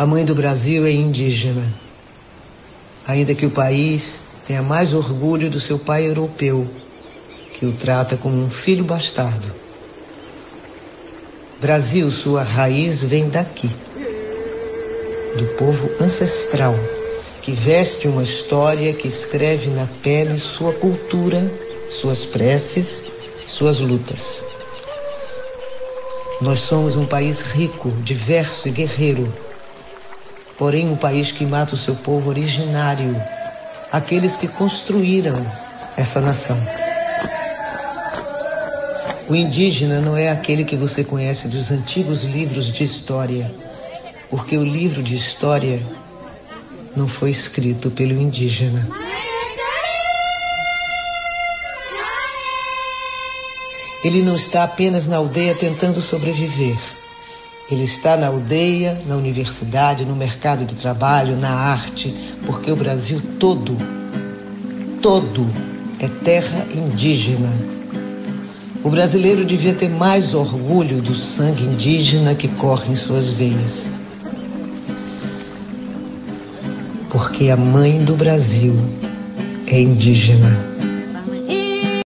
A mãe do Brasil é indígena. Ainda que o país tenha mais orgulho do seu pai europeu, que o trata como um filho bastardo. Brasil, sua raiz vem daqui, do povo ancestral, que veste uma história que escreve na pele sua cultura, suas preces, suas lutas. Nós somos um país rico, diverso e guerreiro porém um país que mata o seu povo originário, aqueles que construíram essa nação. O indígena não é aquele que você conhece dos antigos livros de história, porque o livro de história não foi escrito pelo indígena. Ele não está apenas na aldeia tentando sobreviver. Ele está na aldeia, na universidade, no mercado de trabalho, na arte, porque o Brasil todo, todo é terra indígena. O brasileiro devia ter mais orgulho do sangue indígena que corre em suas veias. Porque a mãe do Brasil é indígena.